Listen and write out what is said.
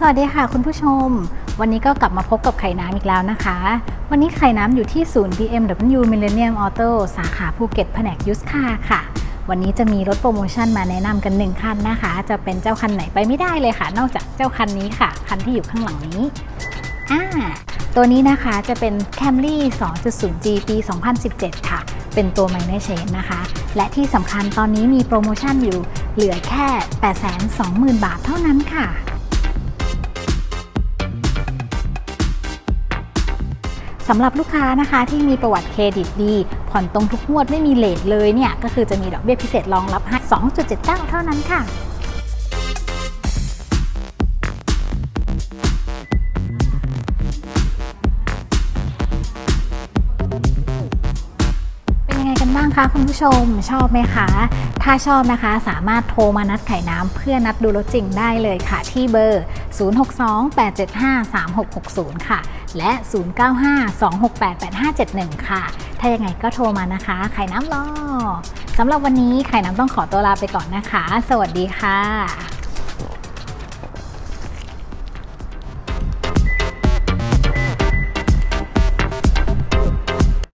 สวัสดีค่ะคุณผู้ชม วันนี้ก็กลับมาพบกับไข่น้ำอีกแล้วนะคะ วันนี้ไข่น้ำอยู่ที่ศูนย์ BMW Millennium Auto สาขาภูเก็ตแผนกยุสคาค่ะ วันนี้จะมีรถโปรโมชั่นมาแนะนำกัน1คันนะคะ จะเป็นเจ้าคันไหนไปไม่ได้เลยค่ะ นอกจากเจ้าคันนี้ค่ะ คันที่อยู่ข้างหลังนี้อ่าตัวนี้นะคะจะเป็น Camry 2.0G ปี 2017 ค่ะ เป็นตัว Minor Change นะคะ และที่สำคัญตอนนี้มีโปรโมชั่นอยู่เหลือแค่ 820,000 บาทเท่านั้นค่ะ สำหรับลูกค้านะคะที่มีประวัติเครดิตดี ผ่อนตรงทุกงวดไม่มีเลทเลยเนี่ยก็คือจะมีดอกเบี้ยพิเศษรองรับให้2.79 เท่านั้นค่ะ ยังไงกันบ้างคะคุณผู้ชมชอบไหมคะ ถ้าชอบนะคะสามารถโทรมานัดไข่น้ำเพื่อนัดดูรถจริงได้เลยค่ะ ที่เบอร์ 062-875-3660 ค่ะ และ 095-268-8571 ค่ะ ถ้ายังไงก็โทรมานะคะ ไข่น้ำรอสำหรับวันนี้ไข่น้ำต้องขอตัวลาไปก่อนนะคะ สวัสดีค่ะ